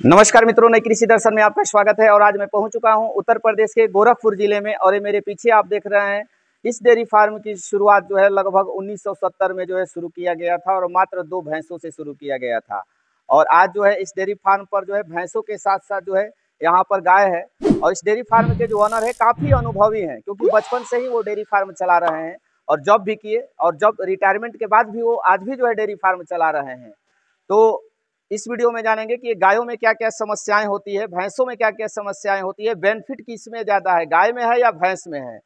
नमस्कार मित्रों, नई कृषि दर्शन में आपका स्वागत है और आज मैं पहुँच चुका हूँ उत्तर प्रदेश के गोरखपुर ज़िले में और ये मेरे पीछे आप देख रहे हैं, इस डेयरी फार्म की शुरुआत जो है लगभग 1970 में जो है शुरू किया गया था और मात्र दो भैंसों से शुरू किया गया था। और आज जो है इस डेयरी फार्म पर जो है भैंसों के साथ साथ जो है यहाँ पर गाय है और इस डेयरी फार्म के जो ऑनर है काफ़ी अनुभवी है, क्योंकि बचपन से ही वो डेयरी फार्म चला रहे हैं और जॉब भी किए और जॉब रिटायरमेंट के बाद भी वो आज भी जो है डेयरी फार्म चला रहे हैं। तो इस वीडियो में जानेंगे कि गायों में क्या क्या समस्याएँ होती है, भैंसों में क्या क्या समस्याएँ होती है बेनिफिट किसमें ज़्यादा है, गाय में है या भैंस में है?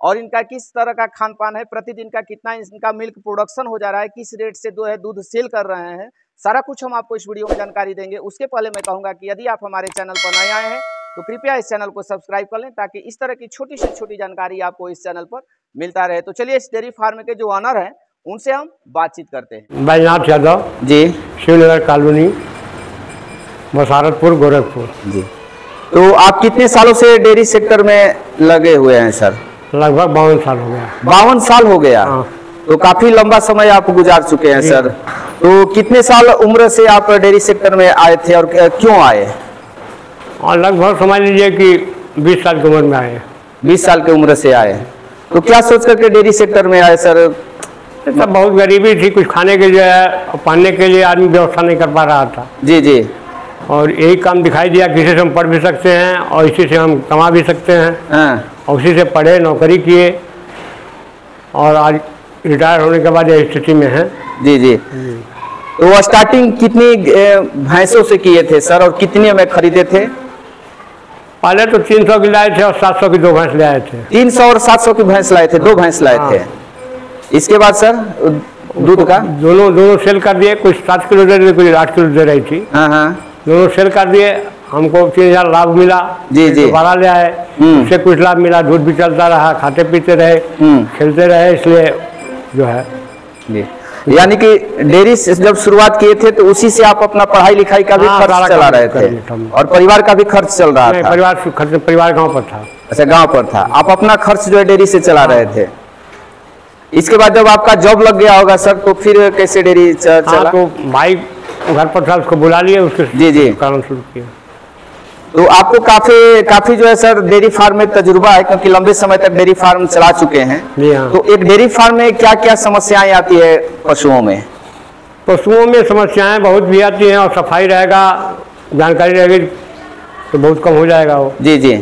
और इनका किस तरह का खान पान है, प्रतिदिन का कितना इनका मिल्क प्रोडक्शन हो जा रहा है, किस रेट से जो है दूध सेल कर रहे हैं, सारा कुछ हम आपको इस वीडियो में जानकारी देंगे। उसके पहले मैं कहूँगा कि यदि आप हमारे चैनल पर नए आए हैं तो कृपया इस चैनल को सब्सक्राइब कर लें, ताकि इस तरह की छोटी से छोटी जानकारी आपको इस चैनल पर मिलता रहे। तो चलिए इस डेयरी फार्म के जो ऑनर हैं उनसे हम बातचीत करते हैं। बैजनाथ यादव जी। शिवनगर कॉलोनी बसारतपुर गोरखपुर। जी। तो आप कितने सालों से डेयरी सेक्टर में लगे हुए हैं सर? लगभग बावन साल हो गया। बावन साल हो गया? हाँ। तो काफ़ी लंबा समय आप गुजार चुके हैं सर। तो कितने साल उम्र से आप डेयरी सेक्टर में आए थे और क्यों आए? और लगभग समझ लीजिए कि बीस साल की उम्र में आए। बीस साल की उम्र से आए। तो क्या सोच करके डेयरी सेक्टर में आए सर? सब बहुत गरीबी थी कुछ खाने के लिए पढ़ने के लिए आदमी व्यवस्था नहीं कर पा रहा था। जी जी। और यही काम दिखाई दिया किसी से हम पढ़ भी सकते हैं और इसी से हम कमा भी सकते हैं। हाँ। और उसी से पढ़े नौकरी किए और आज रिटायर होने के बाद ये स्थिति में है। जी जी। तो वो स्टार्टिंग कितनी भैंसों से किए थे सर और कितने में खरीदे थे? पहले तो तीन सौ की लाए थे और सात सौ की दो भैंस लाए थे। तीन सौ और सात सौ की भैंस लाए थे दो भैंस लाए हाँ। थे इसके बाद सर दूध का? दोनों दोनों सेल कर दिए कुछ सात किलो दे रही कुछ आठ किलो दे रही थी। हाँ हाँ। दोनों सेल कर दिए हमको तीन हज़ार लाभ मिला। जी, जी। दोबारा ले आए। हम्म। उससे कुछ लाभ मिला दूध भी चलता रहा खाते पीते रहे हम्म। खेलते रहे इसलिए जो है। जी। यानी कि डेयरी से जब शुरुआत किए थे तो उसी से आप अपना पढ़ाई लिखाई का भी हाँ, खर्च चला रहे थे। और परिवार का भी खर्च चल रहा था। परिवार खर्च परिवार गाँव पर था। अच्छा गाँव पर था। आप अपना खर्च जो है डेयरी से चला रहे थे। इसके बाद जब आपका जॉब लग गया होगा सर तो फिर कैसे डेयरी हाँ चला? तो भाई घर पर था उसको बुला लिए उसके जी, जी। कारण शुरू किया। तो आपको काफ़ी काफ़ी जो है सर डेयरी फार्म में तजुर्बा है क्योंकि लंबे समय तक डेयरी फार्म चला चुके हैं। जी हाँ। तो एक डेयरी फार्म में क्या क्या समस्याएँ आती है पशुओं में? पशुओं में समस्याएँ बहुत भी आती हैं और सफ़ाई रहेगा जानकारी रहेगी तो बहुत कम हो जाएगा वो। जी जी।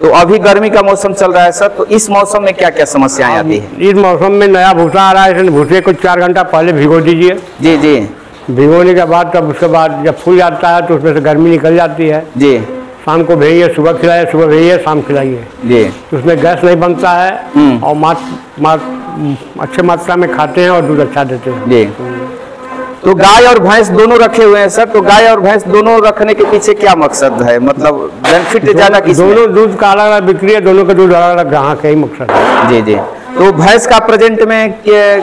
तो अभी गर्मी का मौसम चल रहा है सर तो इस मौसम में क्या क्या समस्याएँ आती है? इस मौसम में नया भूसा आ रहा है इसलिए भूसे को चार घंटा पहले भिगो दीजिए। जी जी। भिगोने के बाद तब उसके बाद जब फूल जाता है तो उसमें से गर्मी निकल जाती है। जी। शाम को भेजिए सुबह खिलाइए सुबह भेजिए शाम खिलाइए। जी। तो उसमें गैस नहीं बनता है हम्म। और मात, मात, अच्छे मात्रा में खाते हैं और दूध अच्छा देते हैं। जी। तो गाय और भैंस दोनों रखे हुए हैं सर तो गाय और भैंस दोनों रखने के पीछे क्या मकसद है? मतलब बेनिफिट ज़्यादा किस दोनों दूध का अलग अलग बिक्री है दोनों का दूध अलग अलग ग्राहक है मकसद है। जी जी। तो भैंस का प्रेजेंट में क्या,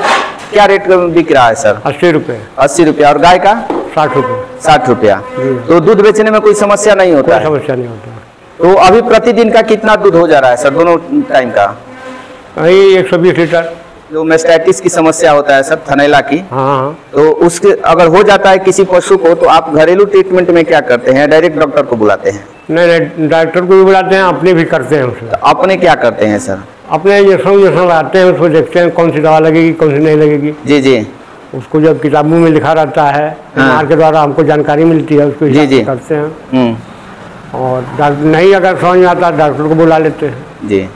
क्या रेट बिक रहा है सर? अस्सी रुपये अस्सी रुपया और गाय का? साठ रुपये साठ रुपया। तो दूध बेचने में कोई समस्या नहीं होता समस्या नहीं होता। तो अभी प्रतिदिन का कितना दूध हो जा रहा है सर दोनों टाइम का? एक सौ बीस लीटर। जो मेस्टाइटिस की समस्या होता है सर थनैला की हाँ हाँ। तो उसके अगर हो जाता है किसी पशु को तो आप घरेलू ट्रीटमेंट में क्या करते हैं? डायरेक्ट डॉक्टर को बुलाते हैं। नहीं नहीं डॉक्टर को भी बुलाते हैं अपने भी करते हैं उसे। तो अपने क्या करते हैं सर? अपने इंजेक्शन इंजेक्शन लगाते हैं उसको देखते हैं कौन सी दवा लगेगी कौन सी नहीं लगेगी। जी जी। उसको जब किताबों में लिखा रहता है बीमार के द्वारा हमको जानकारी मिलती है उसको जी, जी। करते हैं। हम्म। और डॉक्टर नहीं अगर समझ में आता डॉक्टर को बुला लेते हैं। जी।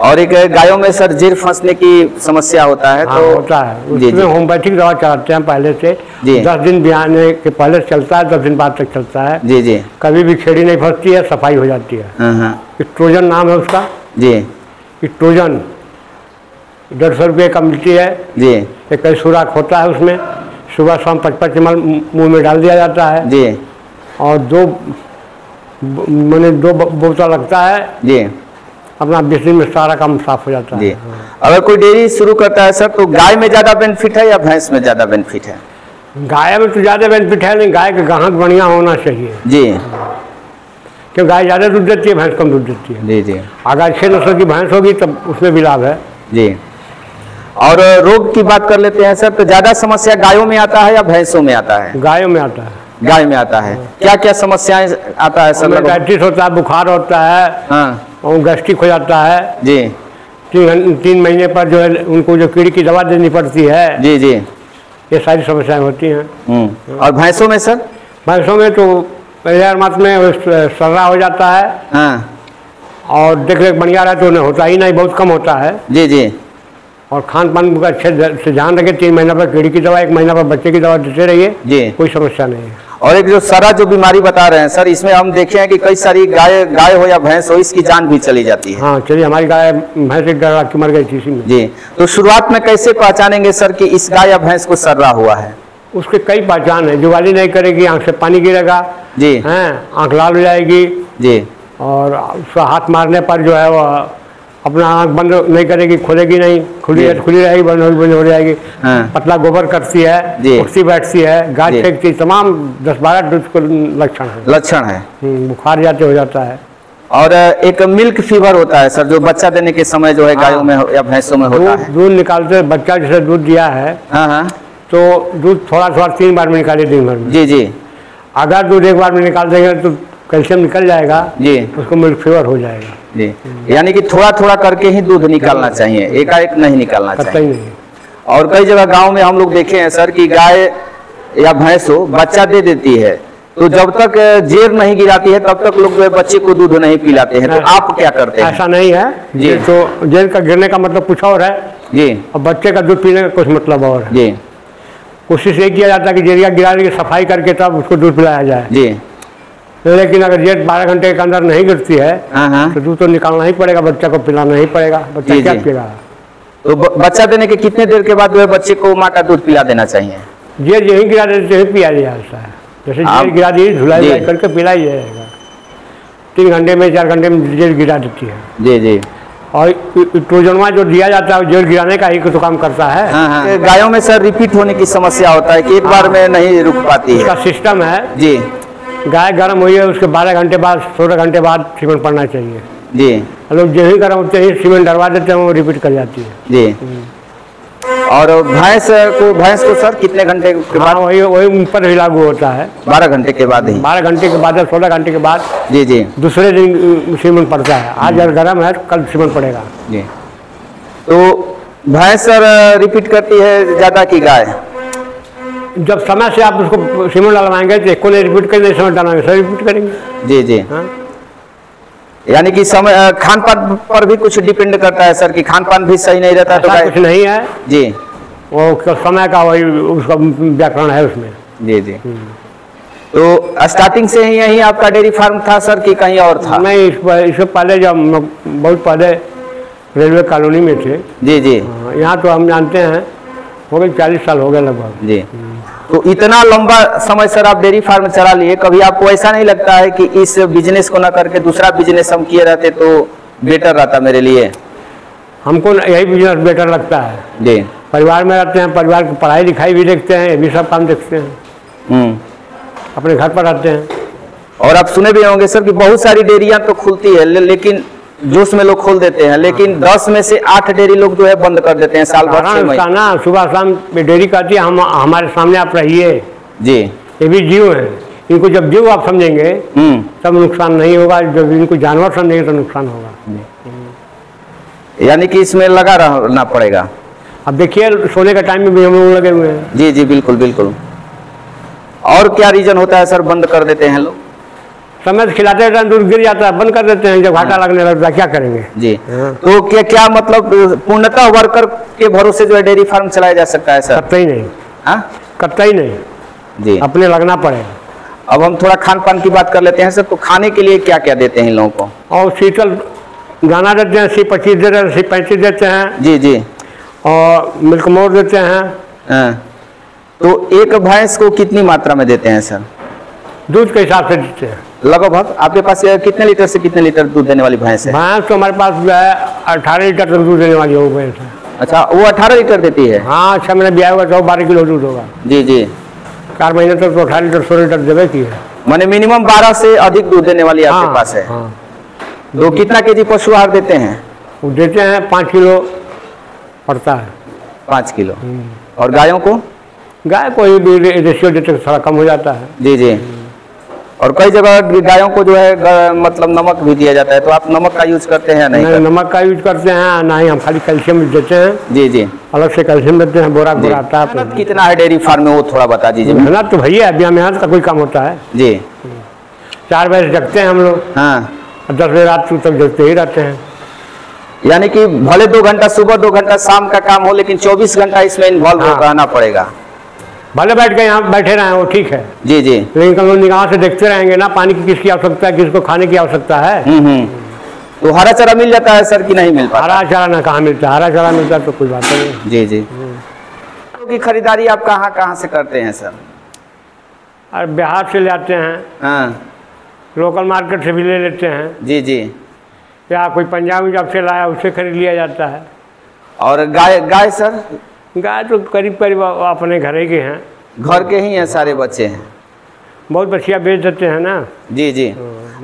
और एक गायों में सर जीर फंसने की समस्या होता है हाँ तो होता है। उसमें होम्योपैथिक दवा चलाते हैं पहले से। दस दिन बिहाने के पहले चलता है दस दिन बाद तक चलता है। जी जी। कभी भी खेड़ी नहीं फंसती है सफ़ाई हो जाती है। हाँ हाँ। इट्रोजन नाम है उसका। जी। इट्रोजन डेढ़ सौ रुपये का मिलती है। जी। एक कई सुराख होता है उसमें। सुबह शाम पच पच एम मुँह में डाल दिया जाता है। जी। और दो मैंने दो बोतल लगता है। जी। अपना बीस दिन में सारा काम साफ़ हो जाता है। अगर कोई डेयरी शुरू करता है सर तो गाय में ज़्यादा बेनिफिट है या भैंस में ज़्यादा बेनिफिट है? गाय में तो ज़्यादा बेनिफिट है लेकिन गाय का ग्राहक बढ़िया होना चाहिए। जी। क्योंकि गाय ज़्यादा दूध देती है भैंस कम दूध देती है? जी जी। अगर अच्छे नस्ल की भैंस होगी तब उसमें भी लाभ है। जी। और रोग की बात कर लेते हैं सर तो ज़्यादा समस्या गायों में आता है या भैंसों में आता है? गायों में आता है। गाय में आता है। क्या क्या समस्याएँ आता है सर डायबिटीज़ होता है बुखार होता है हाँ। और गैस्ट्रिक हो जाता है। जी। तीन तीन महीने पर जो है उनको जो कीड़ी की दवा देनी पड़ती है। जी जी। ये सारी समस्याएँ होती हैं। हम्म। और भैंसों में सर? भैंसों में तो पहले मात में सर्रा हो जाता है। हाँ। और देख रेख बढ़िया रहे तो उन्हें होता ही नहीं बहुत कम होता है। जी जी। और खान पान का अच्छे से ध्यान रखें तीन महीना पर कीड़ी की दवा एक महीना पर बच्चे की दवा देते रहिए। जी। कोई समस्या नहीं है। और एक जो सरा जो बीमारी बता रहे हैं सर इसमें हम देखे हैं कि कई सारी गाय गाय हो या भैंस हो इसकी जान भी चली जाती है। हाँ चलिए हमारी गाय भैंस एक के मर गई थी इसी में। जी तो शुरुआत में कैसे पहचानेंगे सर कि इस गाय या भैंस को सर्रा हुआ है? उसके कई पहचान है जुगाली नहीं करेगी आँख से पानी गिरेगा जी। हैं आँख लाल हो जाएगी जी। और उसका हाथ मारने पर जो है वो अपना आँख बंद नहीं करेगी खोलेगी नहीं खुली खुली रहेगी बंद बंद हो जाएगी। हाँ। पतला गोबर करती है। उठती बैठती है जी। फेंकती तमाम दस बारह उसको लक्षण है। लक्षण है। हम्म, बुखार जाते हो जाता है। और एक मिल्क फीवर होता है सर जो बच्चा देने के समय जो है हाँ। गायों में या भैंसों में होता है। दूध निकालते बच्चा जैसे दूध दिया है हाँ हाँ। तो दूध थोड़ा थोड़ा तीन बार में निकाले दिन भर में। जी जी। अगर दूध एक बार में निकाल देंगे तो कैल्शियम निकल जाएगा जी। उसको मिल्क फीवर हो जाएगा। जी। यानी कि थोड़ा थोड़ा करके ही दूध निकालना चाहिए। एकाएक नहीं निकालना चाहिए। नहीं और कई जगह गाँव में हम लोग देखे हैं सर कि गाय या भैंस हो बच्चा दे देती है तो जब तक जेर नहीं गिराती है तब तक लोग जो है बच्चे को दूध नहीं पिलाते हैं तो आप क्या करते हैं? ऐसा नहीं है। जी। तो जेल का गिरने का मतलब कुछ और है। जी। और बच्चे का दूध पीने का कुछ मतलब और है। जी। कोशिश ये किया जाता है कि जेरिया गिराने की सफ़ाई करके तब उसको दूध पिलाया जाए। जी। लेकिन अगर जेट बारह घंटे के अंदर नहीं गिरती है हाँ हाँ। तो दूध तो निकालना ही पड़ेगा बच्चा को पिलाना ही पड़ेगा। बच्चा क्या। पिएगा तो बच्चा देने के कितने देर के बाद जो है बच्चे को माँ का दूध पिला देना चाहिए? जेल यही गिरा देते यही पिया जाता है। जैसे जेल गिरा दी धुलाई करके पिलाई जाएगा। तीन घंटे में चार घंटे में जेल गिरा देती है। जी जी। और ट्रोजनवा जो दिया जाता है जेल गिराने का ही तो काम करता है। हाँ हाँ। गायों में सर रिपीट होने की समस्या होता है कि एक बार में नहीं रुक पाती है। सिस्टम है। जी। गाय गर्म हुई है उसके बारह घंटे बाद सोलह घंटे बाद सीमेंट पड़ना चाहिए। जी। लोग जो ही गर्म होते ही सीमेंट डरवा देते हैं वो रिपीट कर जाती है। जी। और भैंस को भैंस को सर कितने घंटे के हाँ बाद? वही वही ऊपर ही लागू होता है। बारह घंटे के बाद ही। बारह घंटे के बाद सोलह घंटे के बाद जी जी। दूसरे दिन सीमेंट पड़ता है। आज अगर गर्म है कल सीमेंट पड़ेगा। जी। तो भैंस सर रिपीट करती है ज़्यादा की गाय? जब समय से आप उसको सीमेंट डलवाएँगे तो एक को नहीं रिपीट करेंगे सीमेंट डलवाएँगे सब रिपीट करेंगे? जी जी। हाँ। यानी कि समय खान पान पर भी कुछ डिपेंड करता है सर कि खान पान भी सही नहीं रहता तो कुछ नहीं है। जी। वो समय का वही उसका व्याकरण है उसमें। जी जी। तो स्टार्टिंग से ही यही आपका डेयरी फार्म था सर कि कहीं और था? नहीं इससे पहले जब बहुत पहले रेलवे कॉलोनी में थे। जी जी। हाँ, यहाँ तो हम जानते हैं हो गए चालीस साल हो गए लगभग। जी। तो इतना लंबा समय सर आप डेयरी फार्म चला लिए कभी आपको ऐसा नहीं लगता है कि इस बिज़नेस को ना करके दूसरा बिज़नेस हम किए रहते तो बेटर रहता मेरे लिए? हमको यही बिज़नेस बेटर लगता है। जी। परिवार में रहते हैं परिवार की पढ़ाई लिखाई भी देखते हैं ये भी सब काम देखते हैं। हम्म। अपने घर पर रहते हैं। और आप सुने भी होंगे सर कि बहुत सारी डेयरियाँ तो खुलती है ले, लेकिन जोश में लोग खोल देते हैं लेकिन दस में से आठ डेयरी लोग जो है बंद कर देते हैं साल भर महीने। ना सुबह शाम डेयरी कहती है हम हमारे सामने आप रहिए। जी। ये भी जीव हैं। इनको जब जीव आप समझेंगे हम्म। तब नुकसान नहीं होगा जब इनको जानवर समझेंगे तो नुकसान होगा। यानी कि इसमें लगा रहना पड़ेगा। अब देखिए सोने का टाइम में भी हम लोग लगे हुए हैं। जी जी बिल्कुल बिल्कुल। और क्या रीजन होता है सर बंद कर देते हैं लोग? समय से खिलाते टाइम दूध गिर जाता है बंद कर देते हैं जब घाटा लगने लगता है क्या करेंगे? जी। हाँ। तो क्या क्या मतलब पूर्णतः वर्कर के भरोसे जो है डेयरी फार्म चलाया जा सकता है सर? कतई नहीं। हाँ? कतई नहीं। जी। अपने लगना पड़ेगा अब हम थोड़ा खान पान की बात कर लेते हैं सर तो खाने के लिए क्या क्या देते हैं इन लोगों को? और शीतल दाना देते हैं सी पच्चीस देते हैं सी पैंतीस देते हैं। जी जी। और मिल्क मोर देते हैं। हाँ। तो एक भैंस को कितनी मात्रा में देते हैं सर? दूध के हिसाब से देते हैं। लगभग आपके पास कितने लीटर से कितने लीटर दूध देने वाली भैंस है? भैंस तो हमारे पास जो है अठारह लीटर तक दूध देने वाली हो भैंस अच्छा वो अठारह लीटर देती है? हाँ छः महीने ब्याह हुआ तो बारह किलो दूध होगा। जी जी। चार महीने तक तो अठारह लीटर सोलह लीटर देवे की है। माने मिनिमम बारह से अधिक दूध देने वाली आपके पास है। हाँ। तो कितना केजी पशु आहार देते हैं? वो देते हैं पाँच किलो पड़ता है। पाँच किलो। और गायों को? गाय को भी रेशियो देते थोड़ा कम हो जाता है। जी जी। और कई जगह गायों को जो है मतलब नमक भी दिया जाता है। तो आप नमक का यूज़ करते हैं नहीं? नहीं? नमक का यूज़ करते हैं ना ही हम खाली कैल्शियम देते हैं। जी जी। अलग से कैल्शियम देते हैं बोरा बोरा आता है कितना है डेयरी फार्म में वो थोड़ा बता दीजिए मेहनत तो भैया अभी मेहनत का कोई काम होता है। जी। चार बजे जगते हैं हम लोग। हाँ। दस बजे रात तक जगते ही रहते हैं। यानी कि भले दो घंटा सुबह दो घंटा शाम का काम हो लेकिन 24 घंटा इसमें इन्वॉल्व हाँ। रहना पड़ेगा। भले बैठ के यहाँ बैठे रहें वो ठीक है। जी जी। लेकिन कम निगाह से देखते रहेंगे ना पानी की किसकी आवश्यकता है किसको खाने की आवश्यकता है। हम्म हम्म। तो हरा चारा मिल जाता है सर कि नहीं मिल पाता? हरा चारा ना कहाँ मिलता हरा चारा मिलता तो कोई बात नहीं। जी जी। की खरीदारी आप कहाँ कहाँ से करते हैं सर? और बिहार से ले आते हैं। हाँ। लोकल मार्केट से भी ले लेते हैं। जी जी। या कोई पंजाब उंजाब से लाया उससे खरीद लिया जाता है। और गाय गाय सर? गाय तो करीब करीब अपने घर के हैं। घर के ही हैं सारे बच्चे। हैं बहुत बछिया बेच देते हैं ना। जी जी।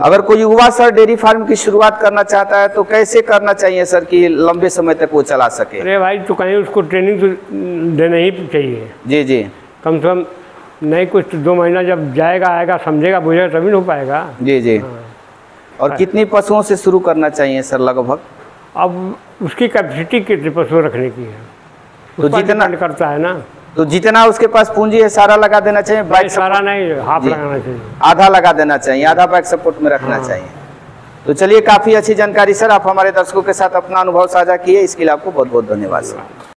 अगर कोई युवा सर डेयरी फार्म की शुरुआत करना चाहता है तो कैसे करना चाहिए सर कि लंबे समय तक वो चला सके? अरे भाई तो कहीं उसको ट्रेनिंग तो देना ही चाहिए। जी जी। कम से कम नहीं कुछ तो दो महीना जब जाएगा आएगा समझेगा बुझेगा तभी ना हो पाएगा। जी जी। और कितनी पशुओं से शुरू करना चाहिए सर लगभग? अब उसकी कैपेसिटी कितने पशु रखने की है? तो जितना- करता है ना। तो जितना उसके पास पूंजी है सारा लगा देना चाहिए बाइक सारा नहीं हाफ़ लगाना चाहिए। आधा लगा देना चाहिए आधा बाइक सपोर्ट में रखना हाँ। चाहिए। तो चलिए काफ़ी अच्छी जानकारी सर आप हमारे दर्शकों के साथ अपना अनुभव साझा किए इसके लिए आपको बहुत बहुत धन्यवाद सर।